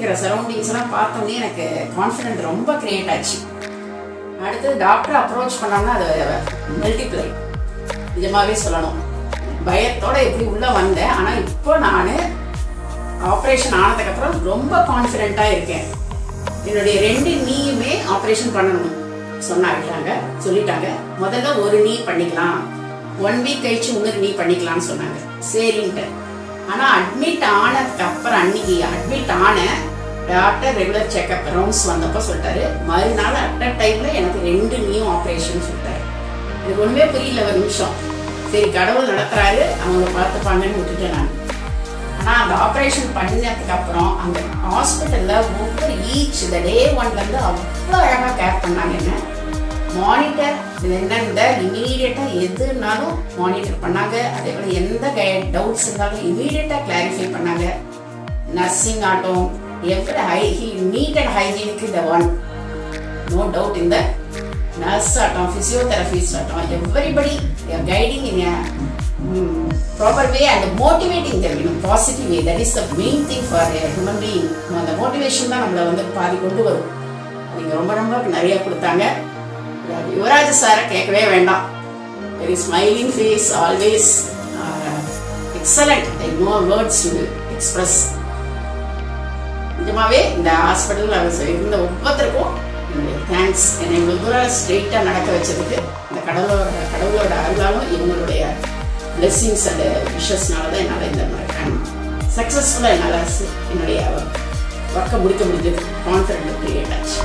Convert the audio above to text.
இருக்கிற சரௌண்டிங்ஸ் எல்லாம் பார்த்தோன்னே எனக்கு கான்ஃபிடென்ட் ரொம்ப கிரியேட் ஆச்சு. அடுத்தது டாக்டர் அப்ரோச் பண்ணோம்னா அது மல்டிப்ளை நிஜமாவே சொல்லணும். பயத்தோட எப்படி உள்ள வந்தேன் ஆனா இப்போ நான் ஆப்ரேஷன் ஆனதுக்கு அப்புறம் ரொம்ப கான்ஃபிடென்ட்டா இருக்கேன். என்னுடைய ரெண்டு நீயுமே ஆப்ரேஷன் பண்ணணும் சொன்னாங்க சொல்லிட்டாங்க. முதல்ல ஒரு நீ பண்ணிக்கலாம். ஒன் வீக் கழிச்சு இன்னொரு நீ பண்ணிக்கலாம்னு சொன்னாங்க. சரின்ட்டு. ஆனா அட்மிட் ஆனதுக்கு அப்புறம் அன்னைக்கு அட்மிட் ஆன டாக்டர் ரெகுலர் செக்அப் ரவுண்ட்ஸ் வந்தப்போ சொல்லிட்டாரு மறுநாள் அட் அ டைம்ல எனக்கு ரெண்டு நியூ ஆப்ரேஷன் சொல்லிட்டாரு. எனக்கு ஒண்ணுமே புரியல ஒரு நிமிஷம். சரி கடவுள் நடத்துறாரு அவங்க பார்த்துப்பாங்கன்னு விட்டுட்டேன் நான். ஆனால் அந்த ஆப்ரேஷன் பண்ணதுக்கப்புறம் அந்த ஹாஸ்பிட்டல்ல ஒவ்வொரு ஈச் இந்த டே ஒன்லேருந்து அவ்வளோ அழகாக கேர் பண்ணாங்க என்ன? மானிட்டர் இது இமீடியட்டாக எதுனாலும் மானிட்டர் பண்ணாங்க. அதே போல் எந்த டவுட்ஸ் இருந்தாலும் இமீடியட்டாக கிளாரிஃபை பண்ணாங்க. நர்சிங் ஆகட்டும் எவ்வளோ ஹை நீட் அண்ட் ஹைஜீனிக் இந்த ஒன் நோ டவுட் இந்த நர்ஸ் ஆகட்டும் ஃபிசியோதெரபிஸ்ட் ஆகட்டும் everybody guiding in proper way and motivating them in a positive way. That is the main thing for a human being. அந்த motivation தான் நம்மளை வந்து பாதி கொண்டு வரும். நீங்கள் ரொம்ப ரொம்ப நிறைய கொடுத்தாங்க. யுவராஜ் சாரை கேட்கவே வேண்டாம். Very smiling face always excellent I no words to express முக்கியமாகவே இந்த ஹாஸ்பிட்டல் இருந்த ஒவ்வொருத்தருக்கும் தேங்க்ஸ் என்னை இவ்வளோ தூரம் ஸ்ட்ரெயிட்டாக நடக்க வச்சதுக்கு இந்த கடவுளோட கடவுளோட அருளாலும் இவங்களுடைய பிளெஸ்ஸிங்ஸ் அண்ட் விஷஸ்னால தான் என்னால் இந்த மாதிரி சக்ஸஸ்ஃபுல்லாக என்னால் என்னுடைய ஒர்க்கை முடிக்க முடிஞ்சது. கான்ஃபிடென்ட் கிரியேட் ஆச்சு